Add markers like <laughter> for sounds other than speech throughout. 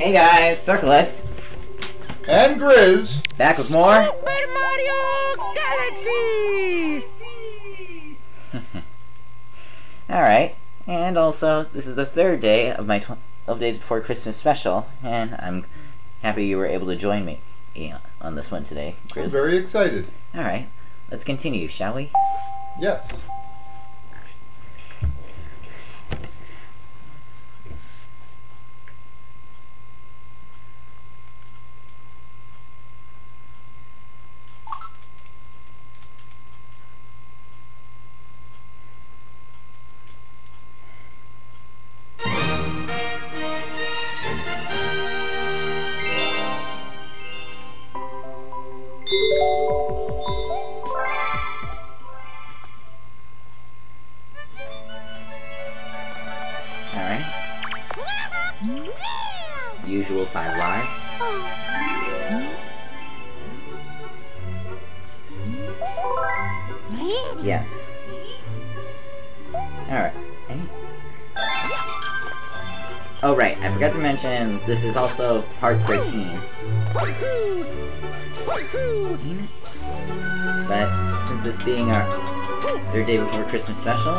Hey guys, Cirkhlyss, And Grizz. back with more. Super Mario Galaxy! <laughs> Alright, and also, this is the third day of my 12 Days Before Christmas special, and I'm happy you were able to join me eh, on this one today, Grizz. I'm very excited. Alright, let's continue, shall we? Yes. This is also part 13. But since this being our third day before Christmas special,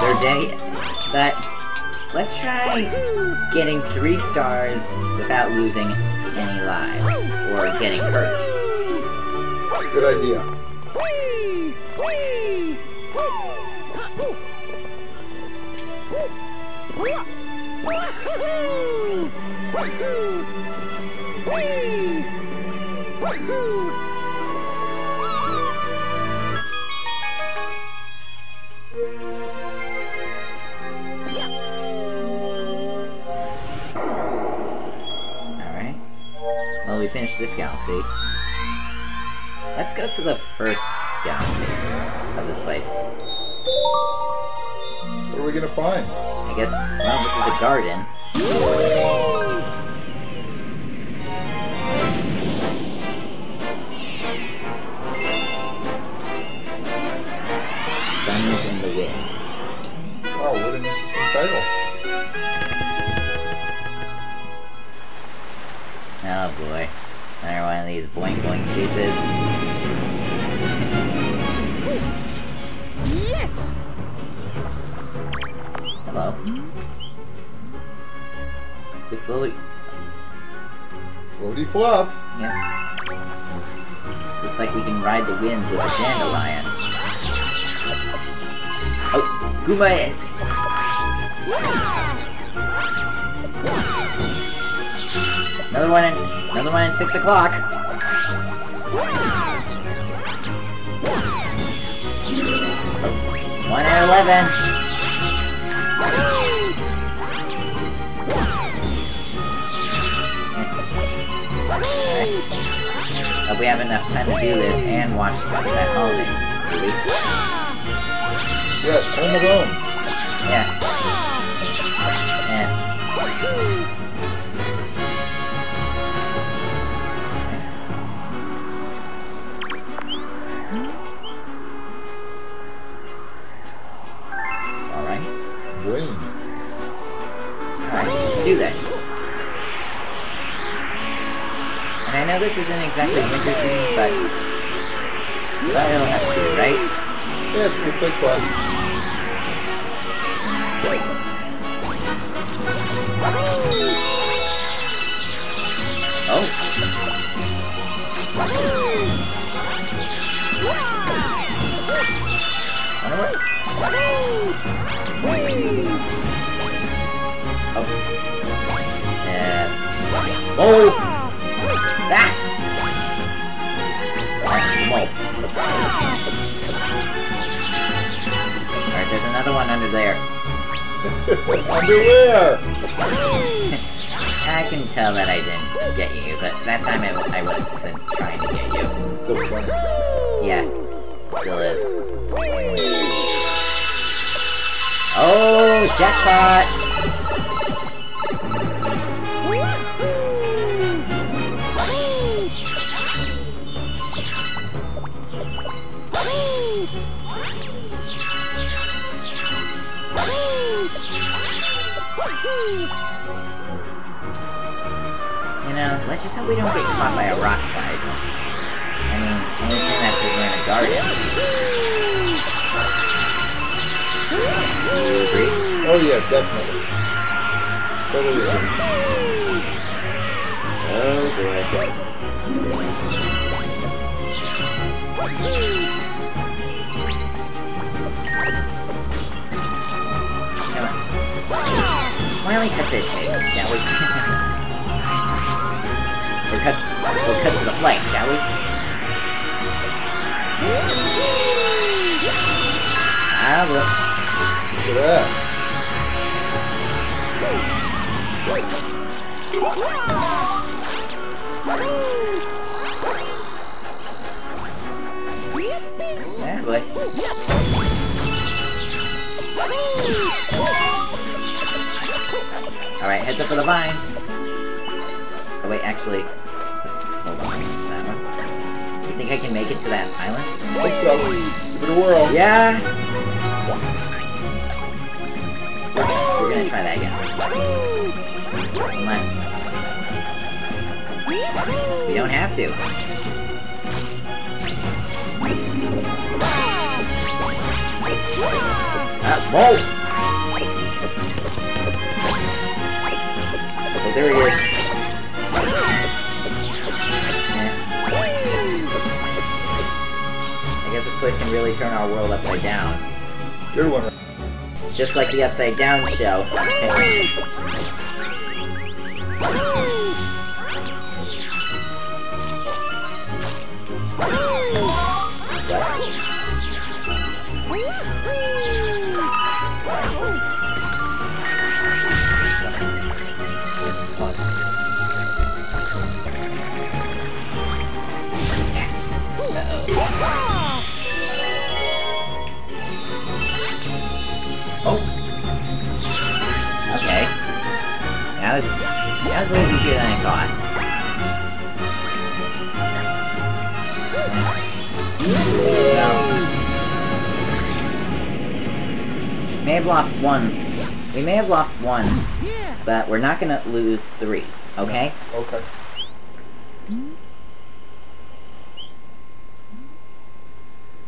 third day, but let's try getting three stars without losing any lives or getting hurt. Good idea. Whee! Whee! Whee! Alright. Well, we finished this galaxy. Let's go to the first galaxy of this place. What are we gonna find? I guess, well, this is a garden. Boy. Another one of these boing boing chases. Yes! Hello? The floaty. Floaty Fluff. Yeah. Looks like we can ride the winds with a dandelion. Oh, Goomba! Another one in, another one at six o'clock. Oh, one at eleven. Hope we have enough time to do this and watch that holiday movie. Yes, Home Alone. Know this isn't exactly winter themed, but but it'll have to, right? Yeah, it looks like fun. Oh? Oh. Yeah. Oh! Alright, there's another one under there. <laughs> under Underwear. <laughs> I can tell that I didn't get you, but that time I, I wasn't trying to get you. Still funny. Yeah, still is. Oh, jackpot! Let's just hope we don't get caught by a rock slide. I mean, I'm only saying that because we're in a garden. Do you agree? Oh yeah, definitely. Totally agree. Oh boy. Why don't we cut to the chase, shall we? <laughs> we'll cut, we'll cut to the flight, shall we? Ah, look. Look at that. Yeah, boy. Alright, heads up for the vine. Oh wait, actually, think I can make it to that island? Give it a whirl. Yeah! We're gonna try that again. Unless... We don't have to. Ah, whoa! Place can really turn our world upside down. Good one. Just like the Upside Down show. That was that was a little easier than I thought. May have lost one. We may have lost one, but we're not gonna lose three. Okay? Okay.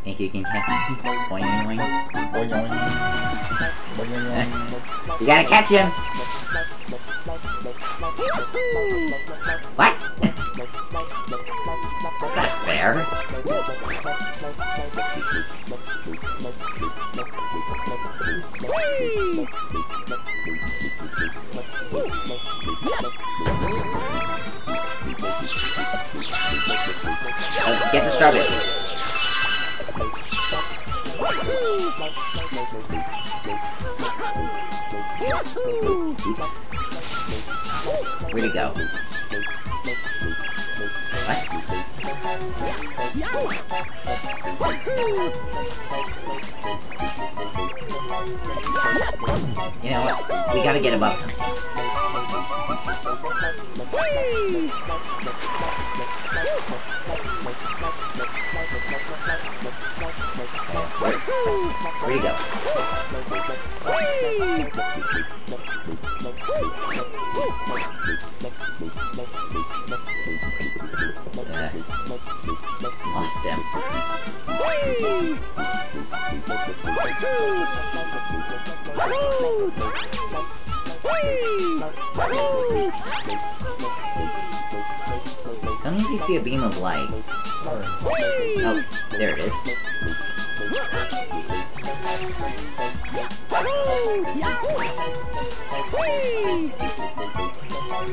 Think you can catch him? Boing. Boing, boing, boing. <laughs> You gotta catch him! What? That's fair. Uh, get the strawberry. Where'd he go? What? You know what? We gotta get him. Whee! Where, where'd he go? Tell me if you see a beam of light. Oh, there it is. Hey,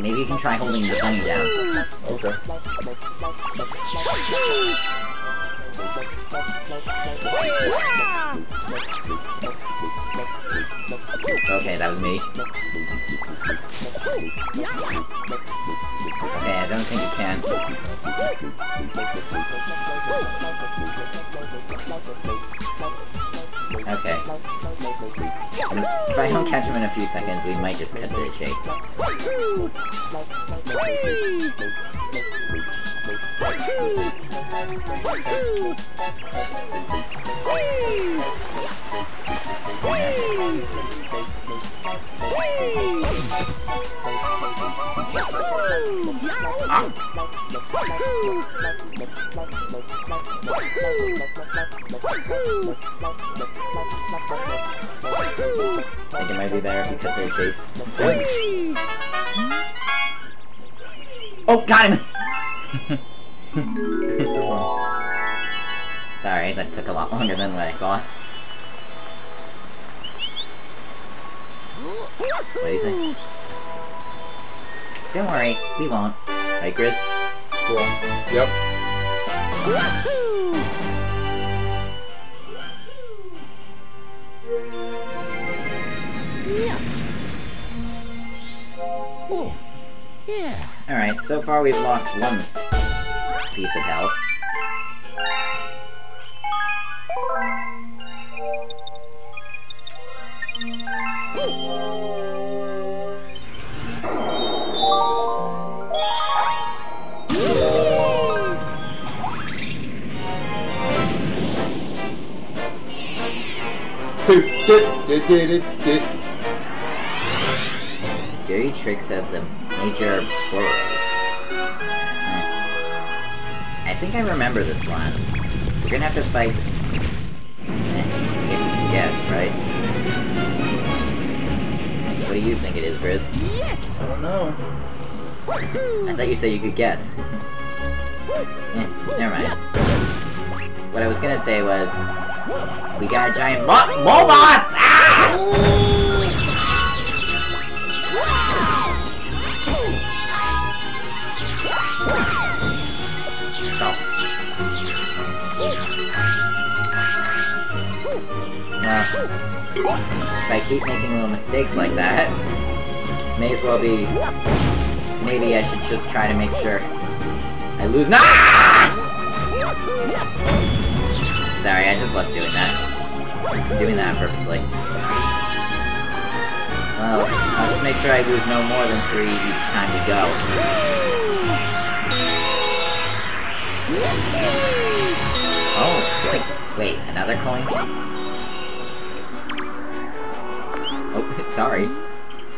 maybe you can try holding the bunny down. Okay. Okay, that was me. I don't think you can. Okay. If I don't catch him in a few seconds, we might just cut to the chase. I think it might be better if we cut there. Oh, got him! <laughs> Sorry, that took a lot longer than what I thought. What do you think? Don't worry, we won't. Right, Grizz? Cool. Yep. Yeah. Oh, yeah. Alright, so far we've lost one piece of health. Dirty tricks of the Major Burrows. Hmm. I think I remember this one. We're gonna have to fight. I guess you can guess, right? What do you think it is, Grizz? Yes. I don't know. I thought you said you could guess. Eh, never mind. What I was gonna say was, we got a giant mo! Ah! Well, if I keep making little mistakes like that, may as well be. Maybe I should just try to make sure I lose. Nah! Sorry, I just love doing that. I'm doing that purposely. Well, I'll just make sure I lose no more than three each time we go. Oh, wait, wait, another coin? Oh, <laughs> sorry.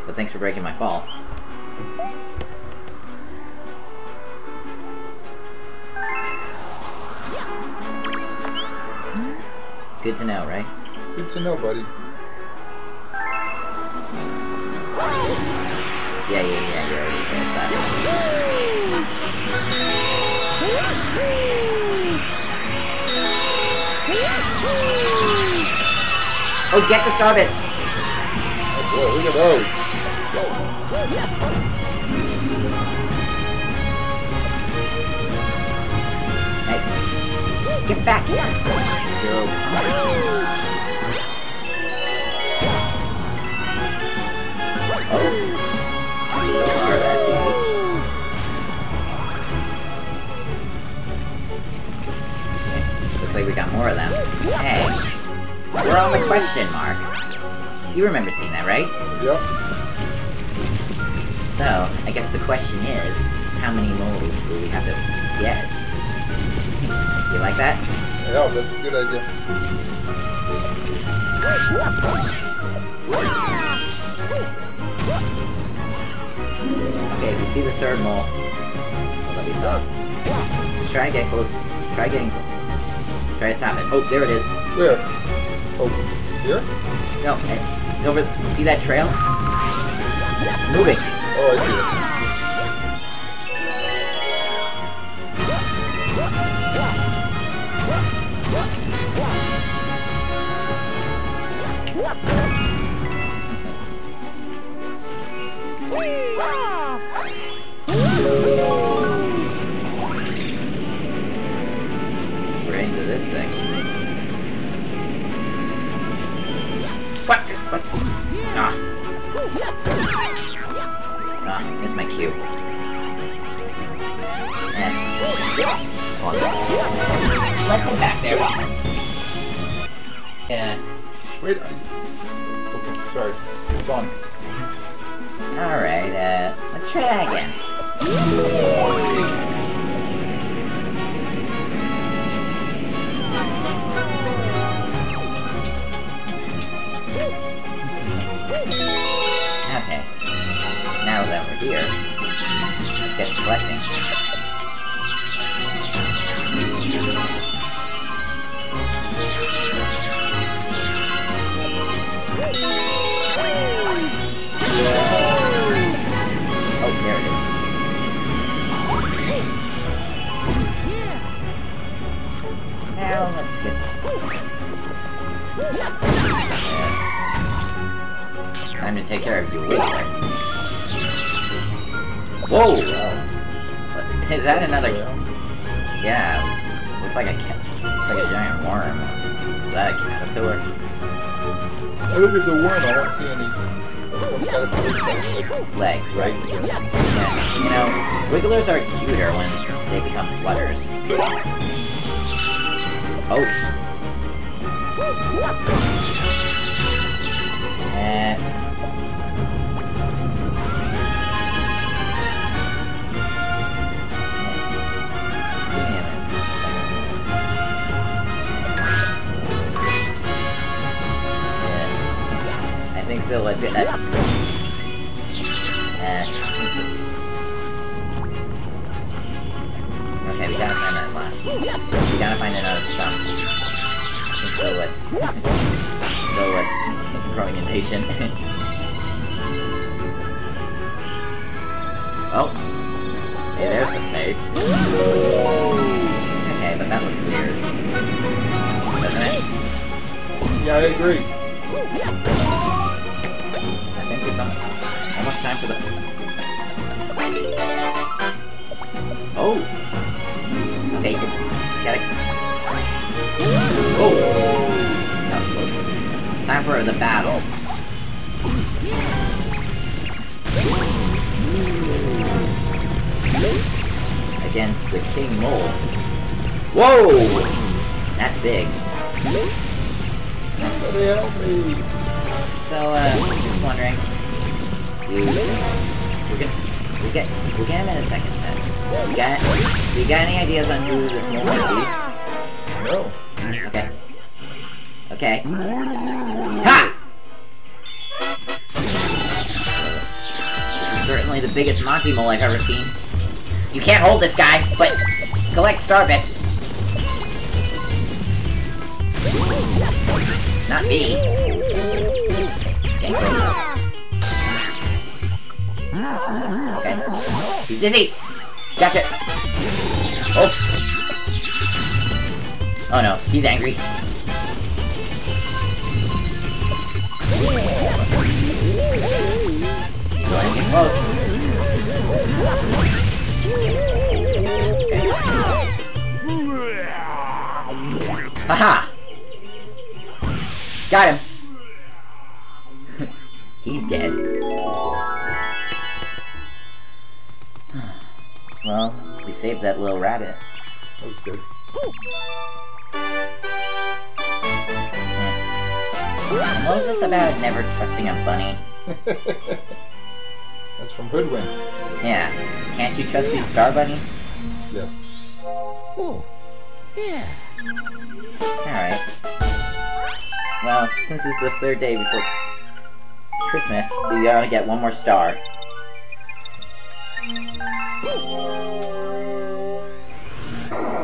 But thanks for breaking my fall. Good to know, right? Good to know, buddy. Yeah, yeah, yeah, you already finished that. Oh, get the Starbits! Oh boy, look at those. Get back here! Go. Oh. So far, that's easy. Okay, Looks like we got more of them. Hey, we're on the question mark. You remember seeing that, right? Yep. So, I guess the question is, how many moles will we have to get? You like that? Yeah, that's a good idea. Okay, if you see the third mole, I'll let you stop. Just try to get close. Try getting close. Try to stop it. Oh, there it is. Where? Oh, here? No, hey, it's over. See that trail? Moving. Oh, I see Missed my cue. Come on. Let's go back there. Yeah. Wait, I... Okay, sorry. It's on. Alright, uh, let's try that again. here. Let's get collecting. Oh, there it is. Now let's get. Time to take care of you later. Whoa! What- Is that another... Yeah. Looks like a cat. Looks like a giant worm. Is that a caterpillar? I look at the worm, I don't see any. This one's got a big like, Legs, right? right? Yeah. You know, wigglers are cuter when they become flutters. Oh. Eh. Think so, let's get that. Eh. Okay, we gotta find that last. We gotta find another stump. So let's. so let's. Growing impatient. <laughs> oh. Hey, there's the face. Okay, but that looks weird. Doesn't it? Yeah, I agree. Time for the... Oh! Okay, you gotta... Oh! That was close. Time for the battle. Against the King Mole. Whoa! That's big. Somebody help me. So, uh, just wondering, you, we're gonna, we'll get, we'll get him in a second then. You got, you got any ideas on who this mole might No. Okay. Okay. Ha! This is certainly the biggest Monty mole I've ever seen. You can't hold this guy, but collect star bits. Not me. Cool. Okay. He's dizzy! Gotcha! Oh! Oh no, he's angry. Haha! Got him! <laughs> He's dead. Saved that little rabbit. That was good. What was this about never trusting a bunny? <laughs> That's from Hoodwink. Yeah. Can't you trust these star bunnies? Yes. Oh, yeah. Alright. Well, since it's the third day before Christmas, we gotta get one more star. <laughs>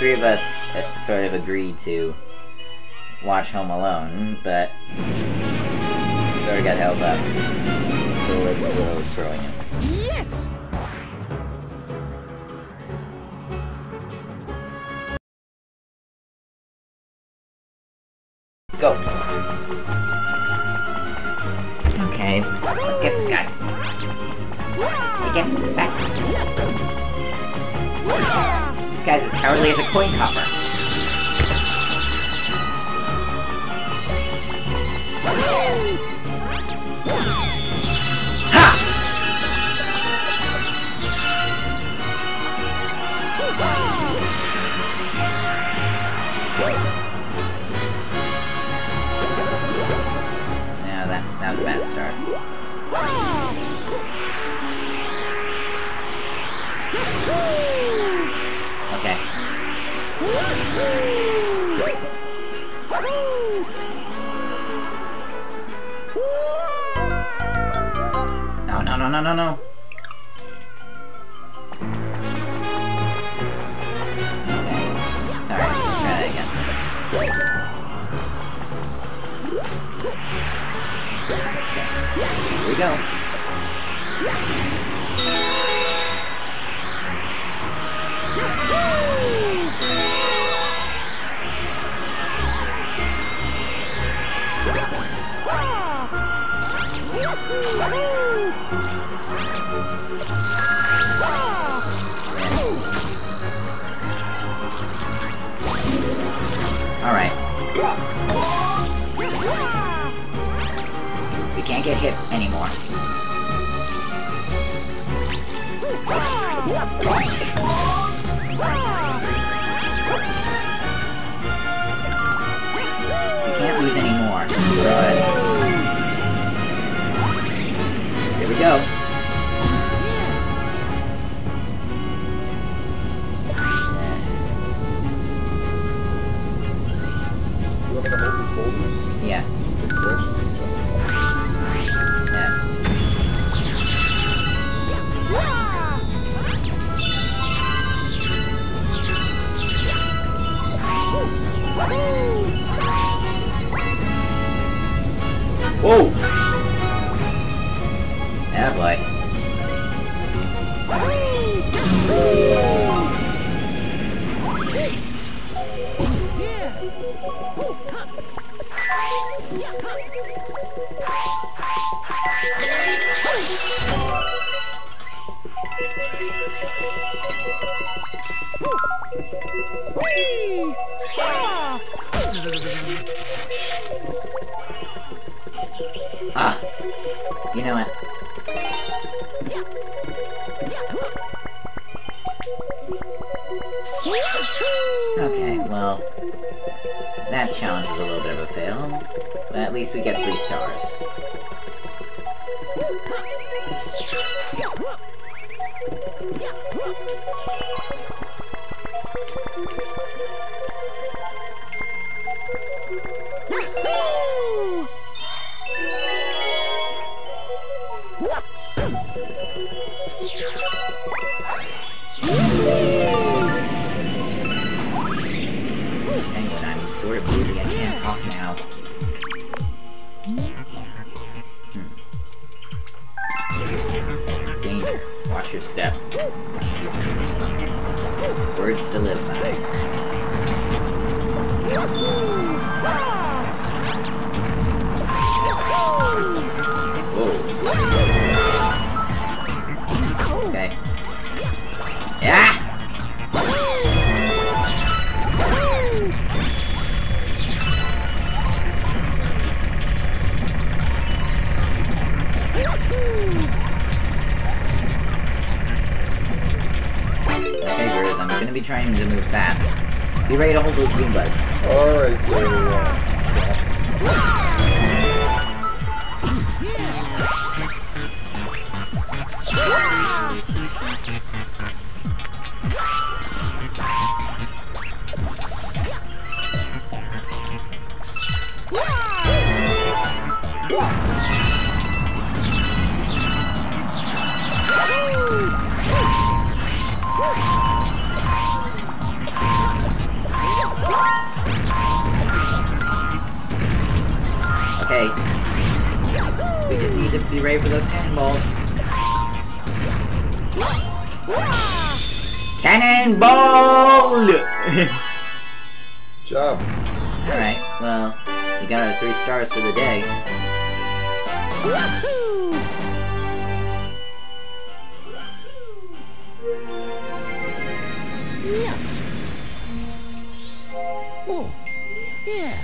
three of us, uh, sort of agreed to watch Home Alone, but sort of got held up. So. Guy's as cowardly as a coin copper. no, no, no. Sorry, let's try that again. Here we go. Get hit anymore. We can't lose anymore. Good. Here we go. Ah. You know what? Okay, well, that challenge was a little bit of a fail, but at least we get three stars. Now. Danger. Watch your step. Words to live by. Trying to move fast. Be ready to hold those Goombas. Alright, so, uh, Okay. We just to be ready for those cannonballs. Cannonball! <laughs> job. Alright, well, we got our three stars for the day. Yeah. Oh, yeah.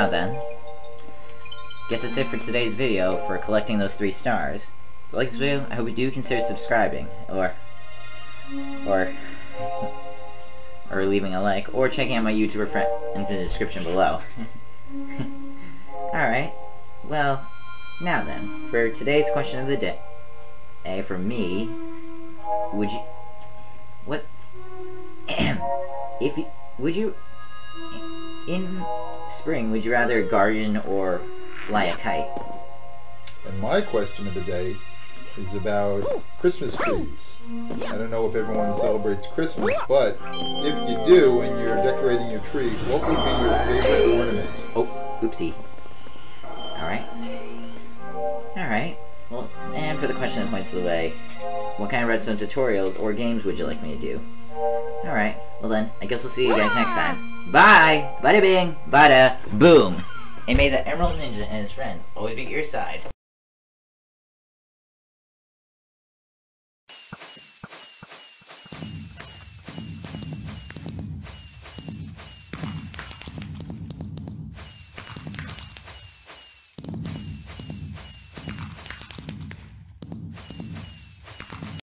Now then. Guess that's it for today's video for collecting those three stars. If you like this video, I hope you do consider subscribing, or... or... or leaving a like, or checking out my YouTuber friends in the description below. <laughs> Alright. Well, now then, for today's question of the day. A for me, would you what <clears throat> if you would you in spring would you rather garden or fly a kite? And my question of the day is about Christmas trees. I don't know if everyone celebrates Christmas, but if you do and you're decorating your tree, what would be your favorite ornament? Oh, oopsie. Alright. Alright. Well, and for the question that points the way, what kind of redstone tutorials or games would you like me to do? Alright, well then, I guess we'll see you guys next time. Bye! Bada bing! Bada boom! And may the Emerald Ninja and his friends always be at your side.